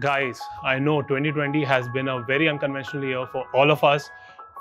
Guys, I know 2020 has been a very unconventional year for all of us,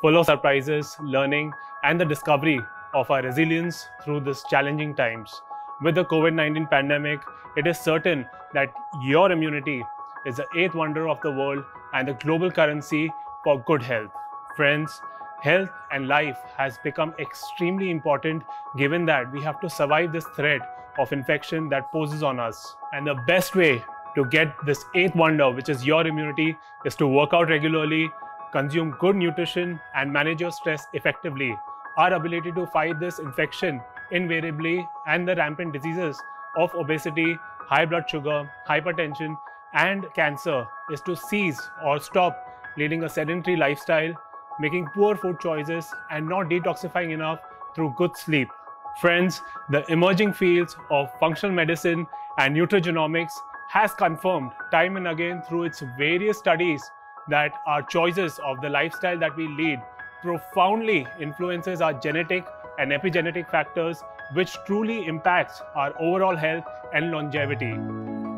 full of surprises, learning, and the discovery of our resilience through these challenging times. With the COVID 19 pandemic, it is certain that your immunity is the eighth wonder of the world and the global currency for good health. Friends, health and life has become extremely important given that we have to survive this threat of infection that poses on us. And the best way to get this eighth wonder, which is your immunity, is to work out regularly, consume good nutrition, and manage your stress effectively. Our ability to fight this infection invariably and the rampant diseases of obesity, high blood sugar, hypertension, and cancer is to cease or stop leading a sedentary lifestyle, making poor food choices, and not detoxifying enough through good sleep. Friends, the emerging fields of functional medicine and nutrigenomics has confirmed time and again through its various studies that our choices of the lifestyle that we lead profoundly influences our genetic and epigenetic factors which truly impacts our overall health and longevity.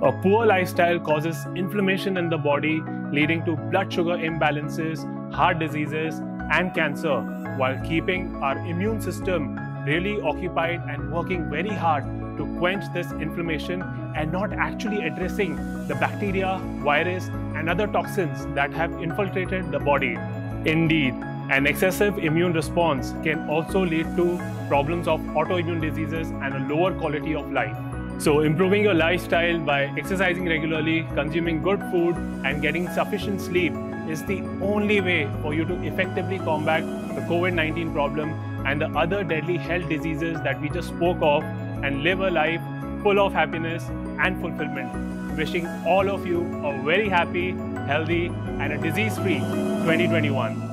A poor lifestyle causes inflammation in the body leading to blood sugar imbalances, heart diseases and cancer while keeping our immune system really occupied and working very hard to quench this inflammation and not actually addressing the bacteria, virus, and other toxins that have infiltrated the body. Indeed, an excessive immune response can also lead to problems of autoimmune diseases and a lower quality of life. So, improving your lifestyle by exercising regularly, consuming good food, and getting sufficient sleep is the only way for you to effectively combat the COVID 19 problem and the other deadly health diseases that we just spoke of and live a life full of happiness and fulfillment. Wishing all of you a very happy, healthy, and a disease free 2021.